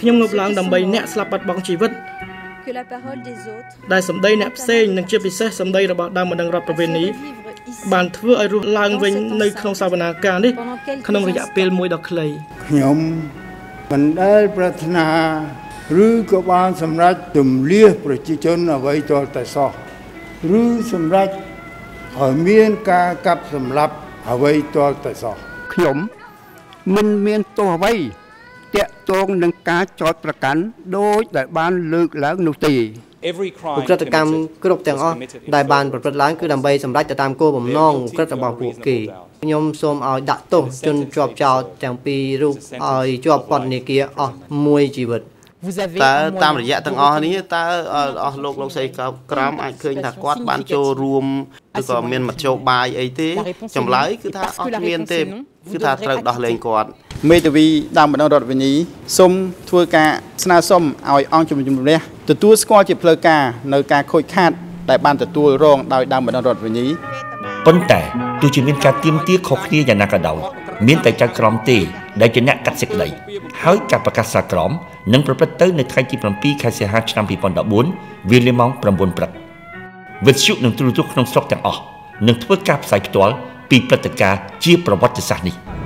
ខ្ញុំងើបឡើងដើម្បីអ្នកស្លាប់បាត់បង់ជីវិត que la parole des autres ដែលសម្ដីអ្នកផ្សេងនិងជាពិសេសសម្ដីរបស់ដើមបណ្ដឹងរដ្ឋប្រវេណី vivre ici បានធ្វើឲ្យរស់ឡើងវិញនៅក្នុងសវនាការនេះ pendant quelques ក្នុងរយៈពេលមួយដ៏ខ្លីខ្ញុំមិនដែលប្រាថ្នាឬក៏បានសម្រេចទម្លាសប្រជាជនអ្វីទាល់តែសោះឬសម្រេចឲ្យមានការកាប់សម្លាប់អ្វីទាល់តែសោះខ្ញុំមិនមានទោសអ្វី តាក់ទងនឹងការចោទប្រកាន់ដោយដែលបានលើកឡើងនោះទេ Every ឧ crime ក្រិដ្ឋកម្ម committed គ្រប់ទាំងអស់ was committed in ដែលបាន furtherance ប្រព្រឹត្តឡើងគឺដើម្បីសម្រេចទៅតាមគោលបំណងឧក្រិដ្ឋរបស់ពួកគេខ្ញុំសូមឲ្យដាក់ទោសជនជាប់ចោតទាំងពីររូបឲ្យជាប់ពន្ធនាគារអស់មួយជីវិត Vous avez តើ un តាម moyen រយៈទាំងអស់នេះតើអស់លោកលោកស្រីក្រមអាចឃើញថាគាត់បានចូលរួមឬក៏មានមធ្យោបាយអីទេចម្លើយគឺថាអត់មានទេគឺថាត្រូវដោះលែងគាត់ មេធាវីដើមបណ្ដឹងរដ្ឋវិនីសូមធ្វើការស្នើសុំឲ្យអង្គជំនុំជម្រះទទួលស្គាល់ជាផ្លូវការនៅការខូចខាត ដែលបានទទួលរងដោយដើមបណ្ដឹងរដ្ឋវិនីប៉ុន្តែទោះជាមានការទៀមទាខុសគ្នាយ៉ាងណាក៏ដោយមានតែចៅក្រមទេដែលជាអ្នកកាត់សេចក្តីហើយការប្រកាសសាក្រមនឹងប្រព្រឹត្តទៅនៅថ្ងៃទី7ខែសីហាឆ្នាំ2014វេលាម៉ោង9ព្រឹកវិទ្យុនឹងទូរទស្សន៍ក្នុងស្រុកទាំងអស់នឹងធ្វើការផ្សាយផ្ទាល់ពីព្រឹត្តិការណ៍ជាប្រវត្តិសាស្ត្រនេះ